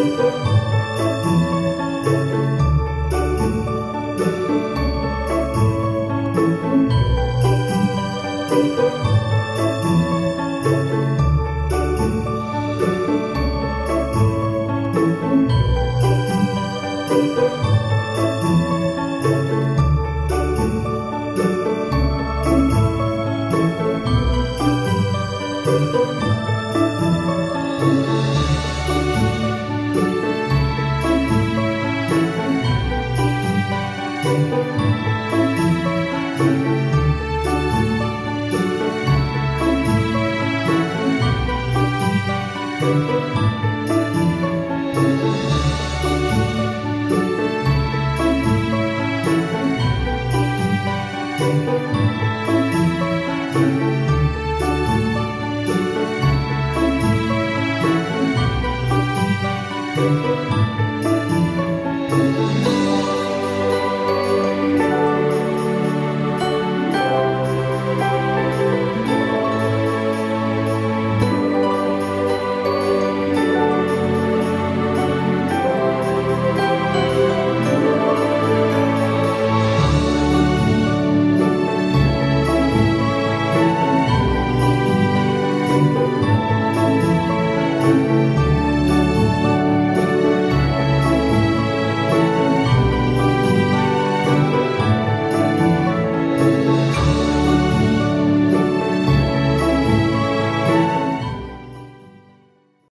Música